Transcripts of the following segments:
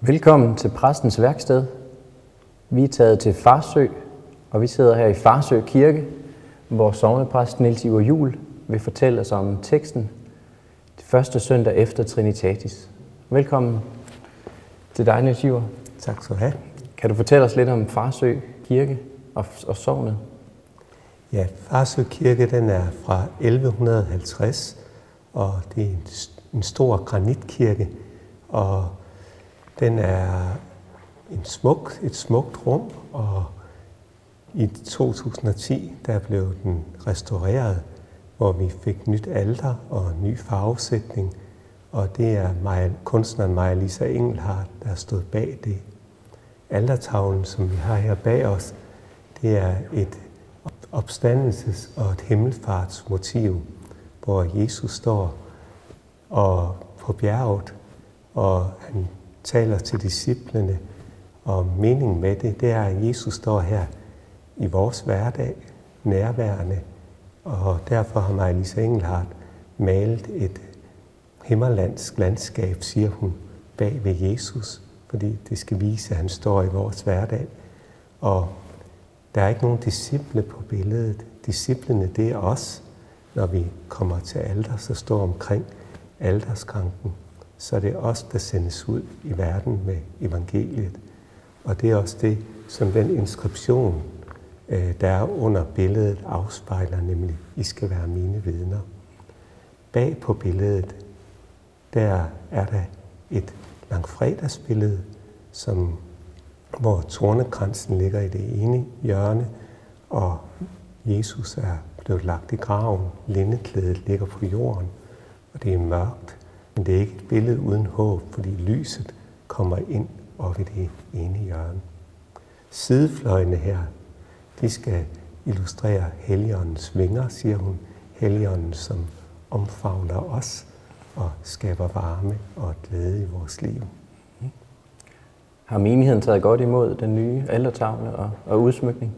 Velkommen til Præstens Værksted. Vi er taget til Farsø, og vi sidder her i Farsø Kirke, hvor sovnepræst Niels Iver Jul vil fortælle os om teksten det første søndag efter Trinitatis. Velkommen til dig, Niels Iver. Tak skal du have. Kan du fortælle os lidt om Farsø Kirke og, og sovnet? Ja, Farsø Kirke den er fra 1150, og det er en, en stor granitkirke, og den er en smuk, et smukt rum, og i 2010 der blev den restaureret, hvor vi fik nyt alter og ny farvesætning, og det er Maja, kunstneren Maja Lisa Engelhardt, der har stået bag det. Altertavlen, som vi har her bag os, det er et opstandelses- og et himmelfartsmotiv, hvor Jesus står og på bjerget, og han taler til disciplene, og meningen med det, det er, at Jesus står her i vores hverdag, nærværende, og derfor har Maja Lisa Engelhardt malet et himmerlandsk landskab, siger hun, bag ved Jesus, fordi det skal vise, at han står i vores hverdag. Og der er ikke nogen disciple på billedet. Disciplene, det er os. Når vi kommer til alder, så står omkring alderskranken. Så er det os, der sendes ud i verden med evangeliet. Og det er også det, som den inskription, øh, der er under billedet, afspejler, nemlig, I skal være mine vidner. Bag på billedet, der er der et langfredagsbillede, som, hvor tornekransen ligger i det ene hjørne, og Jesus er blevet lagt i graven. Lindeklædet ligger på jorden, og det er mørkt. Men det er ikke et billede uden håb, fordi lyset kommer ind og i det ene hjørne. Sidefløjene her, de skal illustrere Helligåndens vinger, siger hun. Helligånden, som omfavner os og skaber varme og glæde i vores liv. Har menigheden taget godt imod den nye altertavle og, og udsmykning?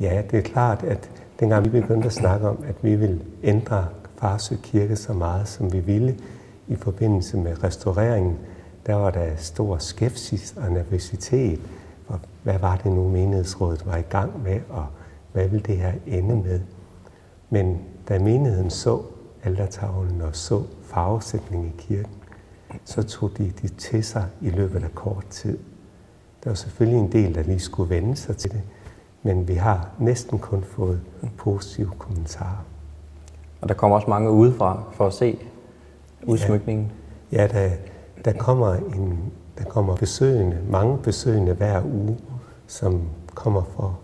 Ja, det er klart, at dengang vi begyndte at snakke om, at vi vil ændre Farsø Kirke så meget, som vi ville i forbindelse med restaureringen, der var der stor skepsis og nervøsitet. For hvad var det nu, menighedsrådet var i gang med, og hvad ville det her ende med? Men da menigheden så altertavlen og så farvesætningen i kirken, så tog de det til sig i løbet af kort tid. Der var selvfølgelig en del, der lige skulle vende sig til det, men vi har næsten kun fået positive kommentarer. Og der kommer også mange udefra for at se udsmykningen. Ja, ja der, der, kommer en, der kommer besøgende, mange besøgende hver uge, som kommer for,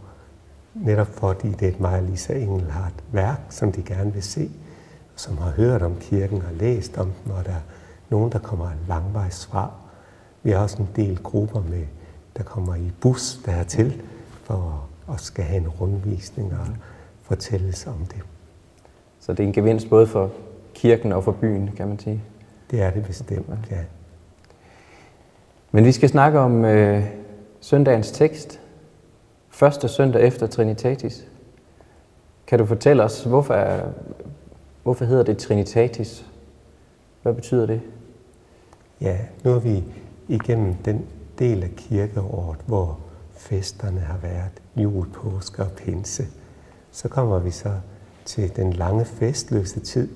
netop fordi det er et Maja Lisa Engelhardt værk, som de gerne vil se, som har hørt om kirken og læst om den, og der er nogen, der kommer langvejs fra. Vi har også en del grupper med, der kommer i bus dertil, for at skal have en rundvisning og fortælles om det. Så det er en gevinst både for kirken og for byen, kan man sige. Det er det bestemt, ja. Men vi skal snakke om øh, søndagens tekst. Første søndag efter Trinitatis. Kan du fortælle os, hvorfor, er, hvorfor hedder det Trinitatis? Hvad betyder det? Ja, nu er vi igennem den del af kirkeåret, hvor festerne har været jul, påske og pinse. Så kommer vi så til den lange festløse tid,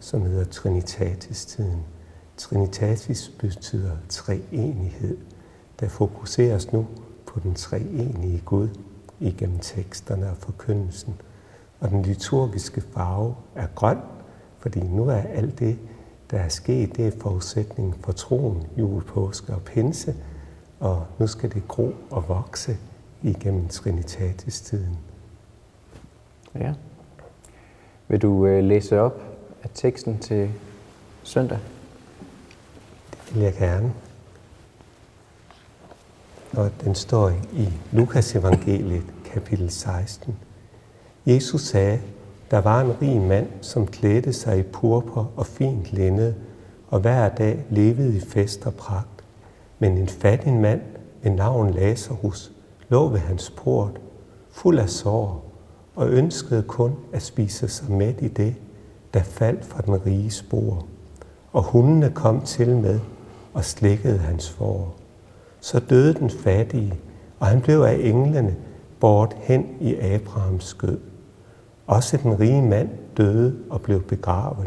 som hedder Trinitatis-tiden. Trinitatis betyder treenighed. Der fokuseres nu på den treenige Gud igennem teksterne og forkyndelsen. Og den liturgiske farve er grøn, fordi nu er alt det, der er sket, det er forudsætningen for troen, jul, påske og pinse, og nu skal det gro og vokse igennem Trinitatis-tiden. Ja. Vil du øh, læse op af teksten til søndag? Det vil jeg gerne. Og den står i Lukas evangeliet, kapitel 16. Jesus sagde, der var en rig mand, som klædte sig i purpur og fint linned, og hver dag levede i fest og pragt. Men en fattig mand ved navn Lazarus lå ved hans port, fuld af sår, og ønskede kun at spise sig med i det, der faldt fra den rige spor. Og hundene kom til med og slikkede hans for. så døde den fattige, og han blev af englene bort hen i Abrahams skød. Også den rige mand døde og blev begravet.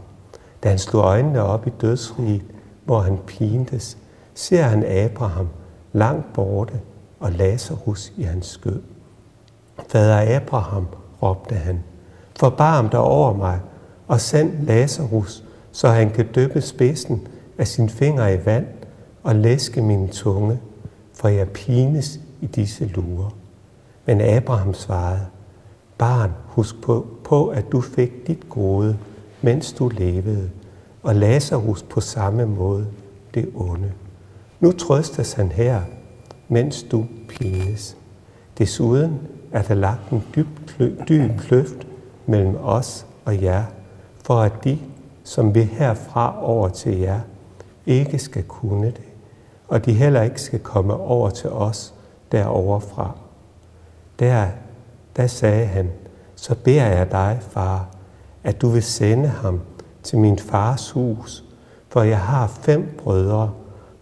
Da han slog øjnene op i dødsriget, hvor han pintes, ser han Abraham langt borte og Lazarus i hans skød. Fader Abraham, råbte han, forbarm dig over mig og send Lazarus, så han kan døbe spidsen af sin finger i vand og læske min tunge, for jeg pines i disse lurer. Men Abraham svarede, barn, husk på, på, at du fik dit gode, mens du levede, og Lazarus på samme måde det onde. Nu trøstes han her, mens du pines. Desuden er der lagt en dyb, dyb kløft mellem os og jer, for at de, som vil herfra over til jer, ikke skal kunne det, og de heller ikke skal komme over til os deroverfra. Der, der sagde han, så beder jeg dig, far, at du vil sende ham til min fars hus, for jeg har fem brødre,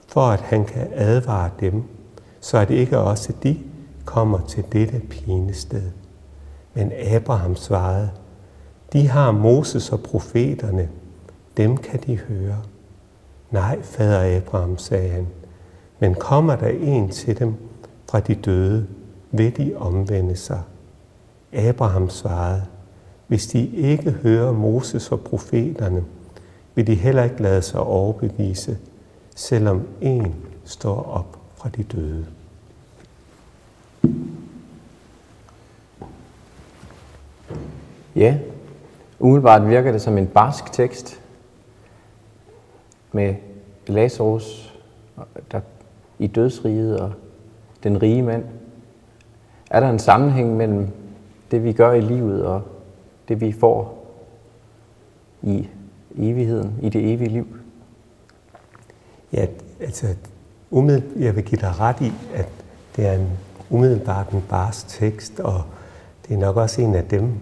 for at han kan advare dem, så at ikke også de kommer til dette pinested. Men Abraham svarede, de har Moses og profeterne, dem kan de høre. Nej, fader Abraham, sagde han, men kommer der en til dem fra de døde, vil de omvende sig. Abraham svarede, hvis de ikke hører Moses og profeterne, vil de heller ikke lade sig overbevise, selvom en står op fra de døde. Ja, umiddelbart virker det som en barsk tekst med Lazarus der i dødsriget og den rige mand. Er der en sammenhæng mellem det, vi gør i livet og det, vi får i evigheden, i det evige liv? Ja, altså, umiddelbart, jeg vil give dig ret i, at det er en umiddelbart en barsk tekst, og det er nok også en af dem,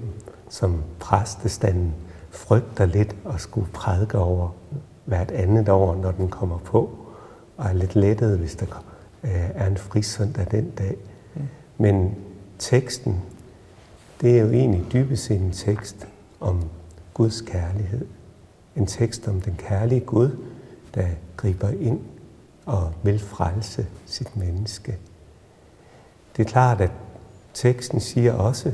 som præstestanden frygter lidt at skulle prædike over hvert andet år, når den kommer på, og er lidt lettet, hvis der øh, er en frisøndag den dag. Men teksten, det er jo egentlig dybest set en tekst om Guds kærlighed. En tekst om den kærlige Gud, der griber ind og vil frelse sit menneske. Det er klart, at teksten siger også,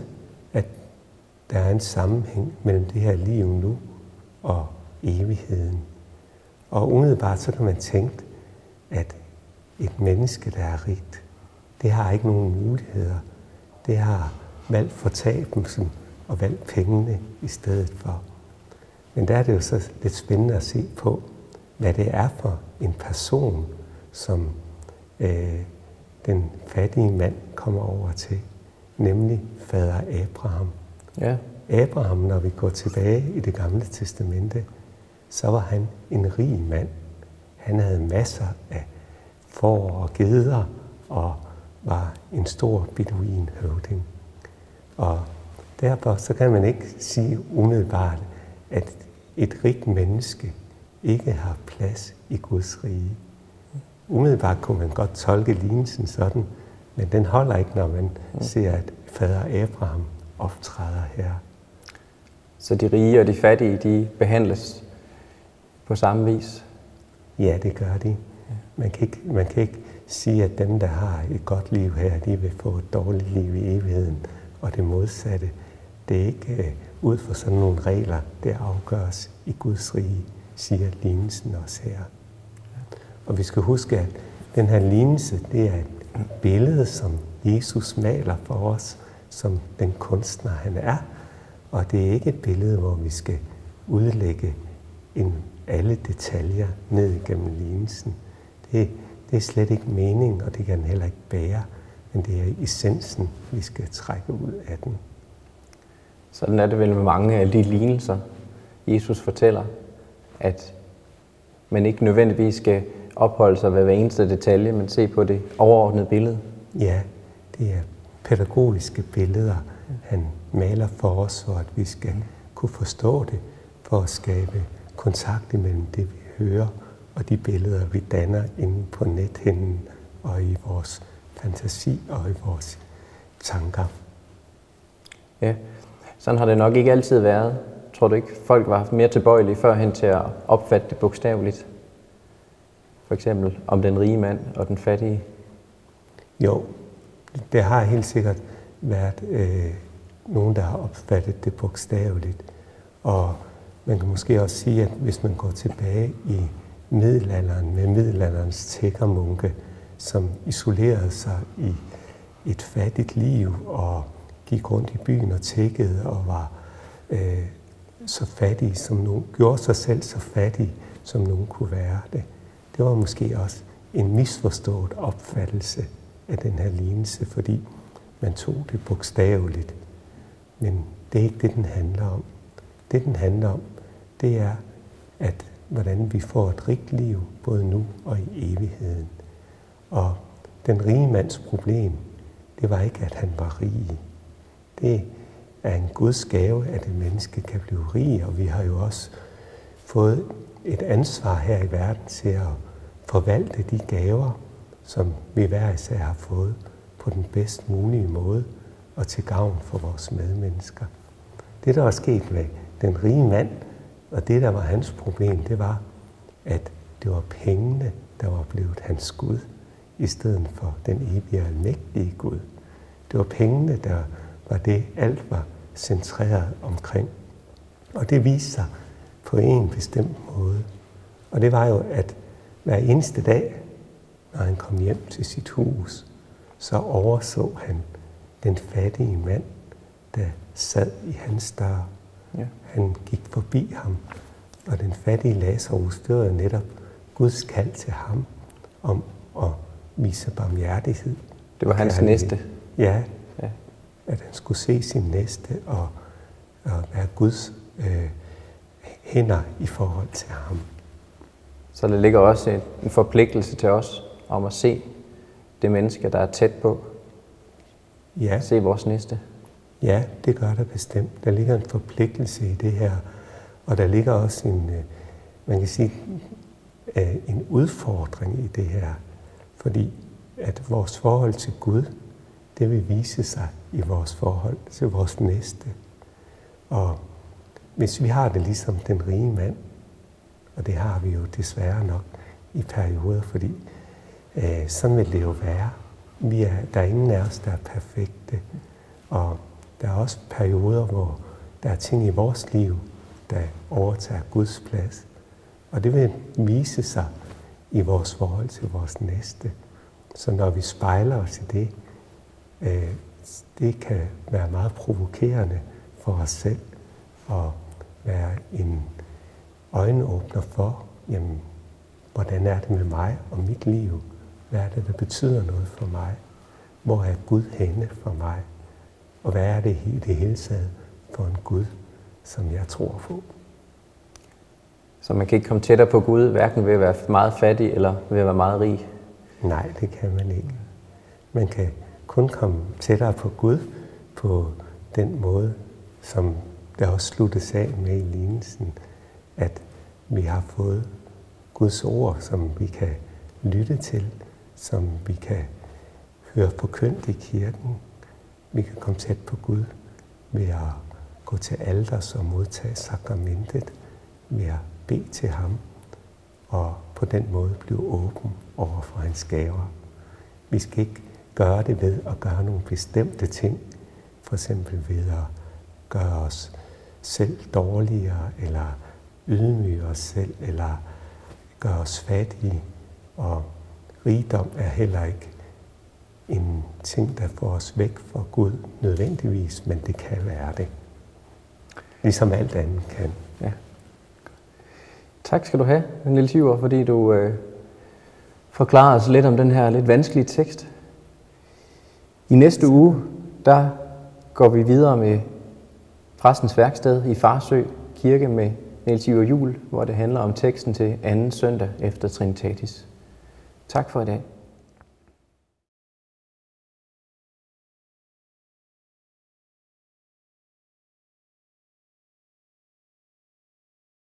der er en sammenhæng mellem det her liv nu og evigheden. Og umiddelbart så kan man tænke, at et menneske, der er rigt, det har ikke nogen muligheder. Det har valgt fortabelsen og valgt pengene i stedet for. Men der er det jo så lidt spændende at se på, hvad det er for en person, som øh, den fattige mand kommer over til, nemlig fader Abraham. Ja. Abraham, når vi går tilbage i det gamle testamente, så var han en rig mand. Han havde masser af får og geder og var en stor beduin høvding. Og derfor så kan man ikke sige umiddelbart, at et rigt menneske ikke har plads i Guds rige. Umiddelbart kunne man godt tolke lignelsen sådan, men den holder ikke, når man ser, at fader Abraham optræder her. Så de rige og de fattige, de behandles på samme vis? Ja, det gør de. Man kan, ikke, man kan ikke sige, at dem, der har et godt liv her, de vil få et dårligt liv i evigheden, og det modsatte. Det er ikke uh, ud fra sådan nogle regler, det afgøres i Guds rige, siger lignelsen også her. Og vi skal huske, at den her lignelse, det er et billede, som Jesus maler for os, som den kunstner han er. Og det er ikke et billede, hvor vi skal udlægge en, alle detaljer ned igennem lignelsen. Det, det er slet ikke meningen, og det kan den heller ikke bære, men det er essensen, vi skal trække ud af den. Sådan er det vel med mange af de lignelser, Jesus fortæller, at man ikke nødvendigvis skal opholde sig ved hver eneste detalje, men se på det overordnede billede. Ja, det er pædagogiske billeder, han maler for os, for at vi skal kunne forstå det, for at skabe kontakt imellem det, vi hører, og de billeder, vi danner inde på nethinden og i vores fantasi og i vores tanker. Ja, sådan har det nok ikke altid været. Tror du ikke, folk var mere tilbøjelige førhen til at opfatte det bogstaveligt? For eksempel om den rige mand og den fattige? Jo, det har helt sikkert været øh, nogen, der har opfattet det bogstaveligt. Og man kan måske også sige, at hvis man går tilbage i middelalderen med middelalderens tækkermunke, som isolerede sig i et fattigt liv og gik rundt i byen og tækkede og var øh, så fattige som nogen, gjorde sig selv så fattige, som nogen kunne være det. Det var måske også en misforstået opfattelse af den her lignelse, fordi man tog det bogstaveligt. Men det er ikke det, den handler om. Det, den handler om, det er, at hvordan vi får et rigt liv, både nu og i evigheden. Og den rige mands problem, det var ikke, at han var rig. Det er en Guds gave, at et menneske kan blive rig, og vi har jo også fået et ansvar her i verden til at forvalte de gaver, som vi hver især har fået på den bedst mulige måde og til gavn for vores medmennesker. Det, der var sket med den rige mand, og det, der var hans problem, det var, at det var pengene, der var blevet hans Gud, i stedet for den evige almægtige Gud. Det var pengene, der var det, alt var centreret omkring. Og det viste sig på en bestemt måde. Og det var jo, at hver eneste dag, når han kom hjem til sit hus, så overså han den fattige mand, der sad i hans dør. Ja. Han gik forbi ham, og den fattige Lazarus, det var netop Guds kald til ham om at vise barmhjertighed. Det var hans næste. Ja, ja, at han skulle se sin næste og, og være Guds øh, hænder i forhold til ham. Så der ligger også en forpligtelse til os om at se det menneske, der er tæt på. Ja. Se vores næste. Ja, det gør der bestemt. Der ligger en forpligtelse i det her, og der ligger også en, øh, man kan sige, øh, en udfordring i det her, fordi at vores forhold til Gud, det vil vise sig i vores forhold til vores næste. Og hvis vi har det ligesom den rige mand, og det har vi jo desværre nok i perioder, fordi øh, sådan vil det jo være. Vi er, der er ingen af os, der er perfekte. Og der er også perioder, hvor der er ting i vores liv, der overtager Guds plads. Og det vil vise sig i vores forhold til vores næste. Så når vi spejler os i det, øh, det kan være meget provokerende for os selv og være en øjenåbner for, jamen, hvordan er det med mig og mit liv? Hvad er det, der betyder noget for mig? Hvor er Gud henne for mig? Og hvad er det i det hele taget for en Gud, som jeg tror på? Så man kan ikke komme tættere på Gud, hverken ved at være meget fattig eller ved at være meget rig? Nej, det kan man ikke. Man kan kun komme tættere på Gud på den måde, som der også sluttes af med i lignelsen, at vi har fået Guds ord, som vi kan lytte til, som vi kan høre på kønt i kirken. Vi kan komme tæt på Gud ved at gå til alders og modtage sakramentet, ved at bede til ham og på den måde blive åben over for hans gaver. Vi skal ikke gøre det ved at gøre nogle bestemte ting, for eksempel ved at gøre os selv dårligere, eller ydmyge os selv, eller gøre os fattige. Og rigdom er heller ikke en ting, der får os væk fra Gud nødvendigvis, men det kan være det. Ligesom alt andet kan. Ja. Tak skal du have, Niels Iver, fordi du øh, forklarer os lidt om den her lidt vanskelige tekst. I næste uge, der går vi videre med præstens værksted i Farsø Kirke med Niels Iver Jul, hvor det handler om teksten til anden søndag efter Trinitatis. Tak for i dag.